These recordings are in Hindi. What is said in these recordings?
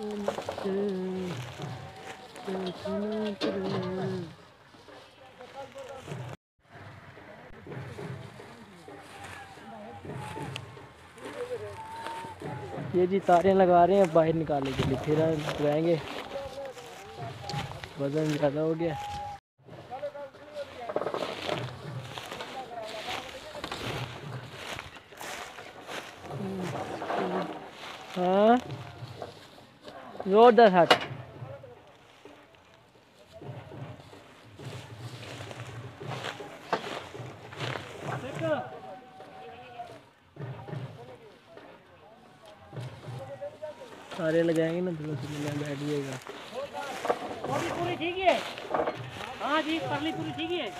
ये जी तारें लगा रहे हैं, बाहर निकालने के लिए। फिर लगाएँगे वज़न ज़्यादा हो गया। जोरदार हट सारे लगाएँगे ना बैठ जाएगा। पूरी पूरी ठीक है हाँ? जी परली पूरी ठीक है।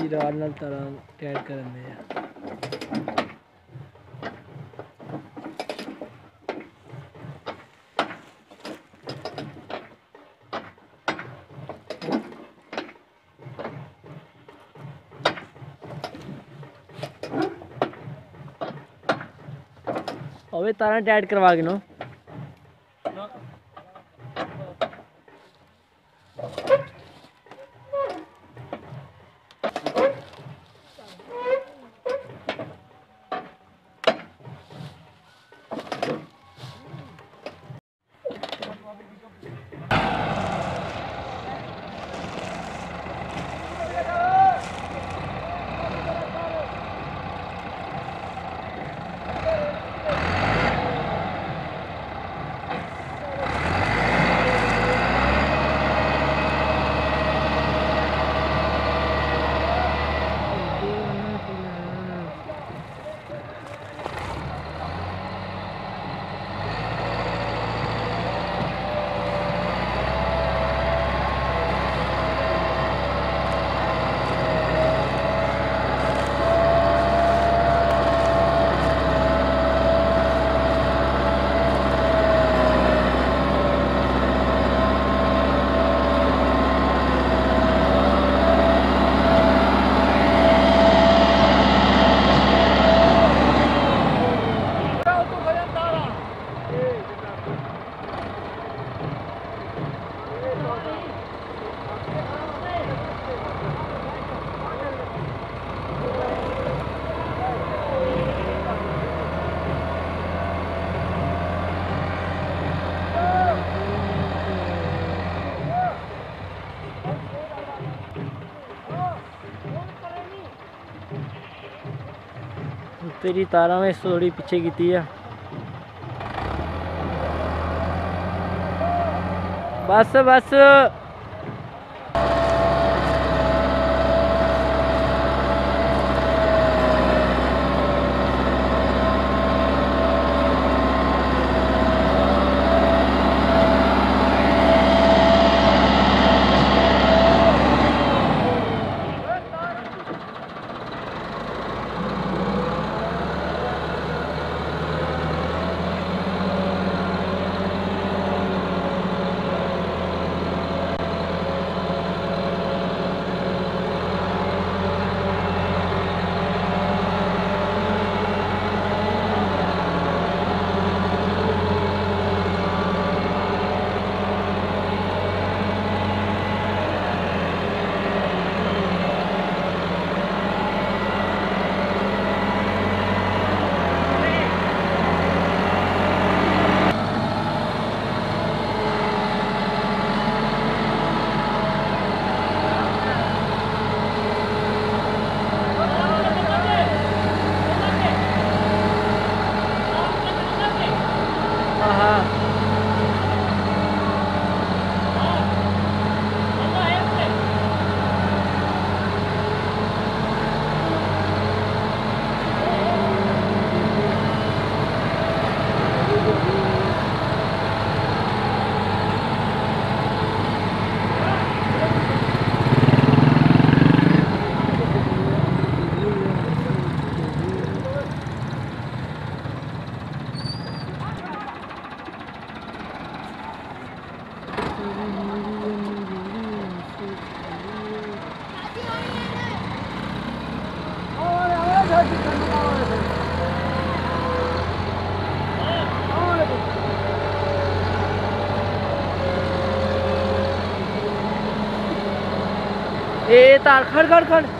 ਜੀ ਰਾਜ ਨਾਲ ਤਰਾਂ ਟੈਡ ਕਰਨੇ ਆ अबे तारा टैड करवा के नो Oh. तेरी तारा में थोड़ी पीछे की है बस बस ए तार खड़ खड़ खड़